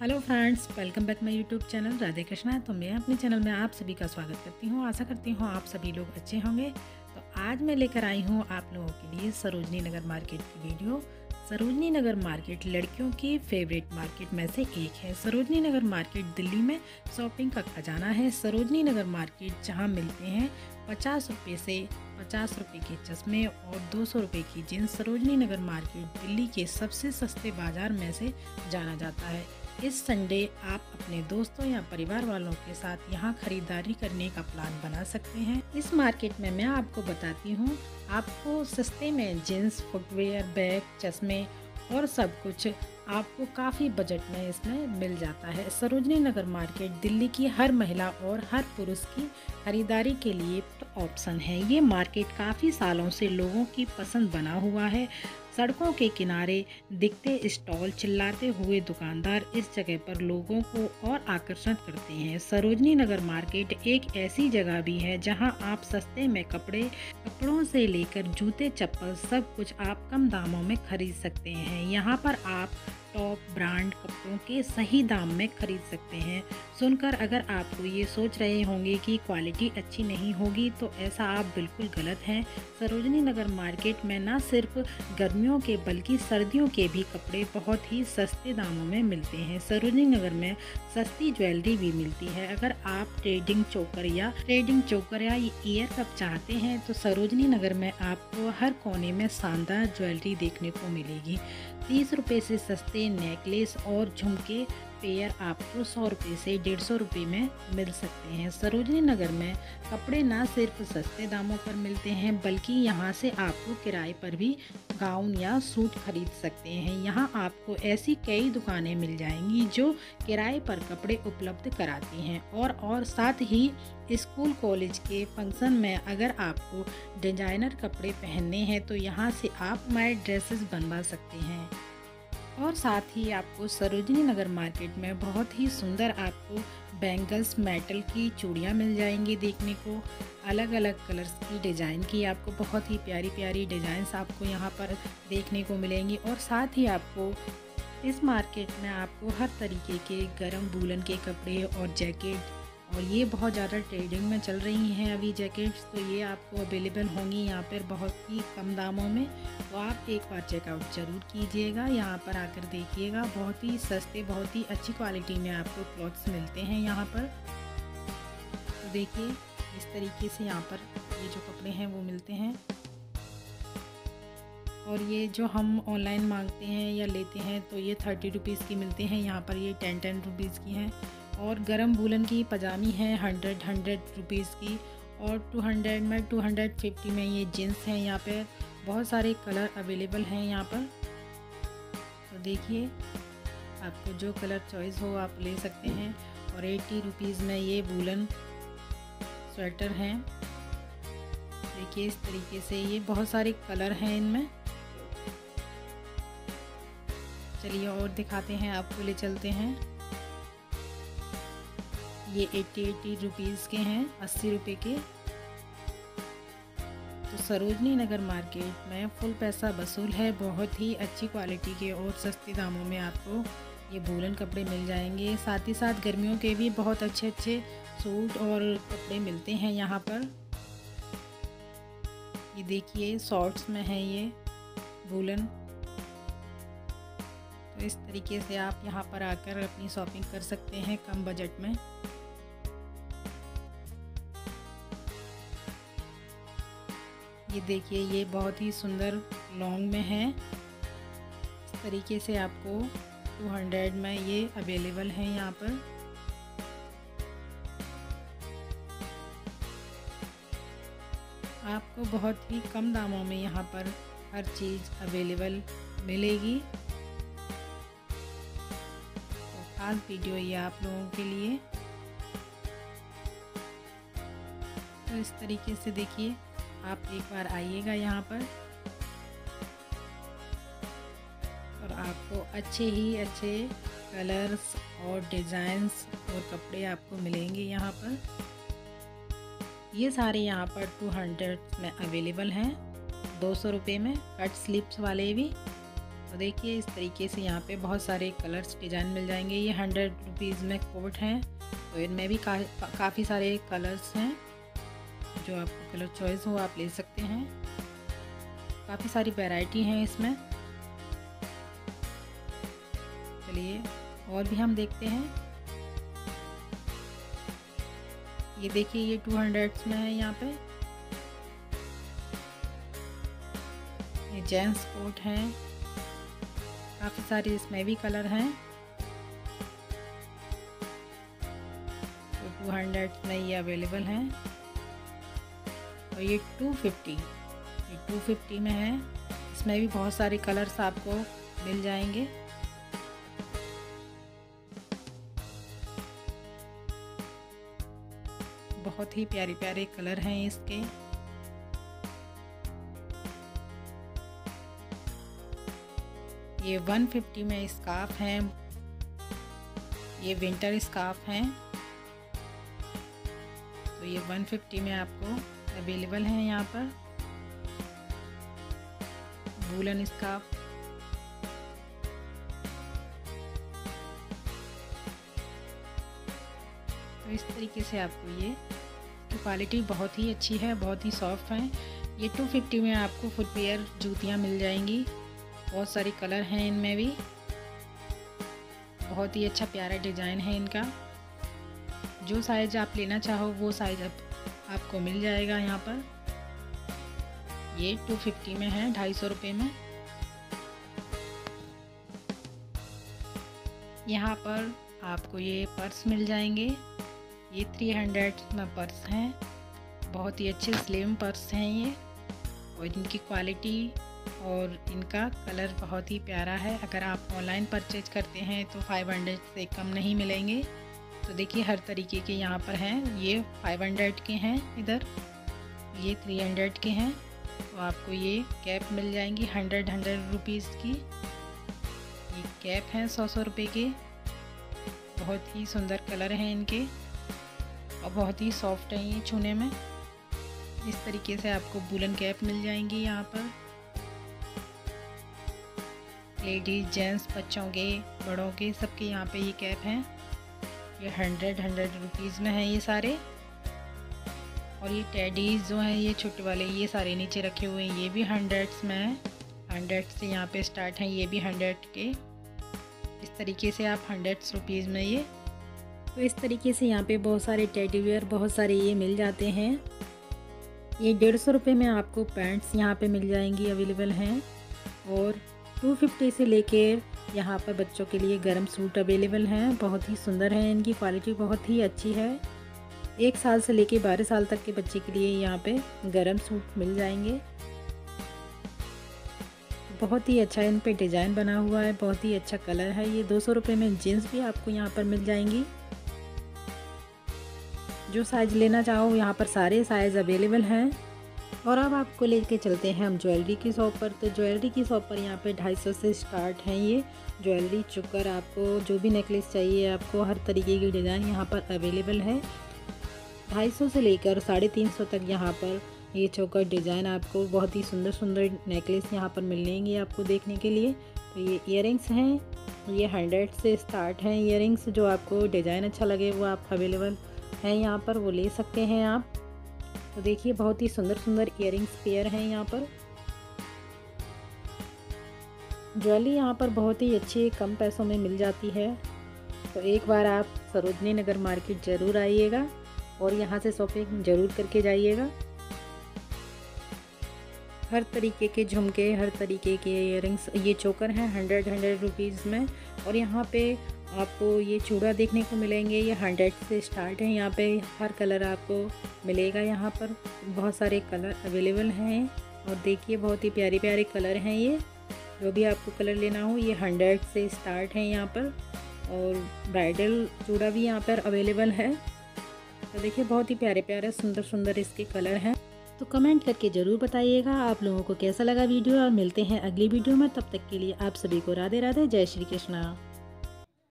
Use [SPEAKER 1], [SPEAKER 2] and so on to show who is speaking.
[SPEAKER 1] Hello friends welcome back my YouTube channel Radhe Krishna तो मैं अपने चैनल में आप सभी का स्वागत करती हूँ। आशा करती हूँ आप सभी लोग अच्छे होंगे। तो आज मैं लेकर आई हूँ आप लोगों के लिए सरोजनी नगर मार्केट की वीडियो। सरोजनी नगर मार्केट लड़कियों की फेवरेट मार्केट में से एक है। सरोजनी नगर मार्केट दिल्ली में शॉपिंग का खजाना है। सरोजनी नगर मार्केट जहाँ मिलते हैं पचास रुपये से पचास रुपये के चश्मे और दो सौ रुपये की जींस सरोजनी नगर मार्केट दिल्ली के सबसे सस्ते बाज़ार में से जाना जाता है। इस संडे आप अपने दोस्तों या परिवार वालों के साथ यहाँ खरीदारी करने का प्लान बना सकते हैं। इस मार्केट में मैं आपको बताती हूँ, आपको सस्ते में जीन्स, फुटवेयर, बैग, चश्मे और सब कुछ आपको काफ़ी बजट में इसमें मिल जाता है। सरोजनी नगर मार्केट, दिल्ली की हर महिला और हर पुरुष की खरीदारी के लिए ऑप्शन है। ये मार्केट काफ़ी सालों से लोगों की पसंद बना हुआ है। सड़कों के किनारे दिखते स्टॉल चिल्लाते हुए दुकानदार इस जगह पर लोगों को और आकर्षित करते हैं। सरोजनी नगर मार्केट एक ऐसी जगह भी है जहाँ आप सस्ते में कपड़े, कपड़ों से लेकर जूते, चप्पल सब कुछ आप कम दामों में खरीद सकते हैं। यहाँ पर आप टॉप ब्रांड कपड़ों के सही दाम में खरीद सकते हैं। सुनकर अगर आप ये सोच रहे होंगे कि क्वालिटी अच्छी नहीं होगी तो ऐसा आप बिल्कुल गलत हैं। सरोजनी नगर मार्केट में ना सिर्फ़ गर्मियों के, बल्कि सर्दियों के भी कपड़े बहुत ही सस्ते दामों में मिलते हैं। सरोजनी नगर में सस्ती ज्वेलरी भी मिलती है। अगर आप ट्रेडिंग चोकर या ट्रेडिंग चोकर या ईयर कप चाहते हैं तो सरोजनी नगर में आपको हर कोने में शानदार ज्वेलरी देखने को मिलेगी। तीस रुपये से सस्ते नेकलेस और झुमके पेयर आपको सौ रुपये से डेढ़ सौ रुपये में मिल सकते हैं। सरोजनी नगर में कपड़े ना सिर्फ़ सस्ते दामों पर मिलते हैं, बल्कि यहाँ से आपको किराए पर भी गाउन या सूट खरीद सकते हैं। यहाँ आपको ऐसी कई दुकानें मिल जाएँगी जो किराए पर कपड़े उपलब्ध कराती हैं और और साथ ही स्कूल, कॉलेज के फ़ंक्शन में अगर आपको डिज़ाइनर कपड़े पहनने हैं तो यहाँ से आप माई ड्रेसेस बनवा सकते हैं। और साथ ही आपको सरोजनी नगर मार्केट में बहुत ही सुंदर आपको बैंगल्स, मेटल की चूड़ियाँ मिल जाएँगी देखने को। अलग अलग कलर्स की डिज़ाइन की आपको बहुत ही प्यारी प्यारी डिज़ाइंस आपको यहाँ पर देखने को मिलेंगी। और साथ ही आपको इस मार्केट में आपको हर तरीके के गर्म बुलन के कपड़े और जैकेट और ये बहुत ज़्यादा ट्रेडिंग में चल रही हैं अभी जैकेट्स तो ये आपको अवेलेबल होंगी यहाँ पर बहुत ही कम दामों में। तो आप एक बार चेकआउट ज़रूर कीजिएगा, यहाँ पर आकर देखिएगा। बहुत ही सस्ते, बहुत ही अच्छी क्वालिटी में आपको क्लॉथ्स मिलते हैं यहाँ पर। तो देखिए, इस तरीके से यहाँ पर ये जो कपड़े हैं वो मिलते हैं। और ये जो हम ऑनलाइन मांगते हैं या लेते हैं तो ये थर्टी रुपीज़ की मिलते हैं। यहाँ पर ये टेन टेन रुपीज़ की हैं। और गरम वूलन की पजामी है हंड्रेड हंड्रेड रुपीज़ की और टू हंड्रेड में टू हंड्रेड फिफ्टी में ये जीन्स हैं। यहाँ पे बहुत सारे कलर अवेलेबल हैं यहाँ पर। तो देखिए, आपको जो कलर चॉइस हो आप ले सकते हैं। और एट्टी रुपीज़ में ये वूलन स्वेटर हैं। देखिए, इस तरीके से ये बहुत सारे कलर हैं इनमें। चलिए और दिखाते हैं, आपको ले चलते हैं। ये एट्टी एट्टी रुपीज़ के हैं, अस्सी रुपये के। तो सरोजनी नगर मार्केट में फुल पैसा वसूल है, बहुत ही अच्छी क्वालिटी के और सस्ते दामों में आपको ये वूलन कपड़े मिल जाएँगे। साथ ही साथ गर्मियों के भी बहुत अच्छे अच्छे सूट और कपड़े मिलते हैं यहाँ पर। ये देखिए शॉर्ट्स में है ये वूलन तो इस तरीके से आप यहाँ पर आकर अपनी शॉपिंग कर सकते हैं कम बजट में। ये देखिए, ये बहुत ही सुंदर लॉन्ग में है। इस तरीके से आपको 200 में ये अवेलेबल है यहाँ पर। आपको बहुत ही कम दामों में यहाँ पर हर चीज़ अवेलेबल मिलेगी। तो खास वीडियो ये आप लोगों के लिए। तो इस तरीके से देखिए आप एक बार आइएगा यहाँ पर। और आपको अच्छे ही अच्छे कलर्स और डिज़ाइंस और कपड़े आपको मिलेंगे यहाँ पर। ये सारे यहाँ पर टू हंड्रेड में अवेलेबल हैं। दो सौ रुपये में कट स्लिप्स वाले भी। तो देखिए इस तरीके से यहाँ पे बहुत सारे कलर्स डिज़ाइन मिल जाएँगे। ये हंड्रेड रुपीज़ में कोट हैं। तो इनमें भी का, काफ़ी सारे कलर्स हैं। जो आपको कलर चॉइस हो, आप ले सकते हैं। काफ़ी सारी वैरायटी हैं इसमें। चलिए, और भी हम देखते हैं। ये देखिए, ये टू हंड्रेड्स में है यहाँ पे। ये जेंट्स कोट हैं। काफ़ी सारे इसमें भी कलर हैं। तो टू हंड्रेड में ये अवेलेबल हैं। और ये टू फिफ्टी ये टू फिफ्टी में है। इसमें भी बहुत सारे कलर्स आपको मिल जाएँगे। बहुत ही प्यारे प्यारे कलर हैं इसके। ये 150 में स्कार्फ हैं। ये विंटर स्कार्फ हैं। तो ये 150 में आपको अवेलेबल हैं यहाँ पर। Woollen scarf. तो इस तरीके से आपको ये क्वालिटी बहुत ही अच्छी है बहुत ही सॉफ्ट है। ये 250 में आपको फुटवेयर जूतियाँ मिल जाएँगी। बहुत सारे कलर हैं इनमें भी। बहुत ही अच्छा प्यारा डिज़ाइन है इनका। जो साइज़ आप लेना चाहो वो साइज़ आप, आपको मिल जाएगा यहाँ पर। ये 250 में है, ढाई सौ रुपये में। यहाँ पर आपको ये पर्स मिल जाएँगे। ये 300 में पर्स हैं। बहुत ही अच्छे स्लिम पर्स हैं ये। और इनकी क्वालिटी और इनका कलर बहुत ही प्यारा है। अगर आप ऑनलाइन परचेज करते हैं तो 500 से कम नहीं मिलेंगे। तो देखिए, हर तरीके के यहाँ पर हैं। ये 500 के हैं इधर, ये 300 के हैं। तो आपको ये कैप मिल जाएँगी हंड्रेड हंड्रेड रुपीज़ की। ये कैप हैं सौ सौ रुपये के। बहुत ही सुंदर कलर हैं इनके और बहुत ही सॉफ्ट हैं ये छूने में। इस तरीके से आपको बुलन कैप मिल जाएँगी यहाँ पर। लेडीज़ जेंट्स बच्चों के, बड़ों के, सबके यहाँ पे ये कैप हैं। ये हंड्रेड हंड्रेड रुपीज़ में हैं ये सारे। और ये टेडीज़ जो हैं, ये छोटे वाले, ये सारे नीचे रखे हुए हैं, ये भी हंड्रेड्स में हैं। हंड्रेड से यहाँ पे स्टार्ट हैं, ये भी हंड्रेड के। इस तरीके से आप हंड्रेड्स रुपीज़ में ये। तो इस तरीके से यहाँ पे बहुत सारे टेडी वेयर बहुत सारे ये मिल जाते हैं। ये डेढ़ सौ रुपये में आपको पैंट्स यहाँ पे मिल जाएँगी अवेलेबल हैं। और 250 से लेके यहाँ पर बच्चों के लिए गर्म सूट अवेलेबल हैं, बहुत ही सुंदर हैं, इनकी क्वालिटी बहुत ही अच्छी है। एक साल से लेके बारह साल तक के बच्चे के लिए यहाँ पे गर्म सूट मिल जाएँगे। बहुत ही अच्छा इन पे डिज़ाइन बना हुआ है, बहुत ही अच्छा कलर है। ये दो सौ में जीन्स भी आपको यहाँ पर मिल जाएँगी। जो साइज़ लेना चाहो, यहाँ पर सारे साइज़ अवेलेबल हैं। और अब आपको लेके चलते हैं हम ज्वेलरी की शॉप पर। तो ज्वेलरी की शॉप पर यहाँ पे ढाई सौ से स्टार्ट हैं ये। ज्वेलरी चुकर आपको जो भी नेकलेस चाहिए, आपको हर तरीके की डिज़ाइन यहाँ पर अवेलेबल है। ढाई सौ से लेकर साढ़े तीन सौ तक यहाँ पर ये चौकर डिज़ाइन आपको बहुत ही सुंदर सुंदर नेकलेस यहाँ पर मिलेंगे आपको देखने के लिए। तो ये इयर हैं, ये हंड्रेड से स्टार्ट हैं। इयर जो आपको डिज़ाइन अच्छा लगे, वो आप अवेलेबल हैं यहाँ पर, वो ले सकते हैं आप। तो देखिए, बहुत ही सुंदर सुंदर इयर पेयर हैं यहाँ पर। ज्वेलरी यहाँ पर बहुत ही अच्छी कम पैसों में मिल जाती है। तो एक बार आप सरोजनी नगर मार्केट ज़रूर आइएगा और यहाँ से शॉपिंग ज़रूर करके जाइएगा। हर तरीके के झुमके, हर तरीके के इयर ये चोकर हैं हंड्रेड हंड्रेड रुपीज़ में और यहाँ पे आपको ये चूड़ा देखने को मिलेंगे, ये हंड्रेड से स्टार्ट है, यहाँ पे हर कलर आपको मिलेगा यहाँ पर। बहुत सारे कलर अवेलेबल हैं और देखिए, बहुत ही प्यारे प्यारे कलर हैं ये। जो भी आपको कलर लेना हो, ये हंड्रेड से स्टार्ट है यहाँ पर। और ब्राइडल चूड़ा भी यहाँ पर अवेलेबल है। तो देखिए, बहुत ही प्यारे प्यारे, सुंदर सुंदर इसके कलर हैं। तो कमेंट करके ज़रूर बताइएगा आप लोगों को कैसा लगा वीडियो और मिलते हैं अगली वीडियो में। तब तक के लिए आप सभी को राधे राधे, जय श्री कृष्णा।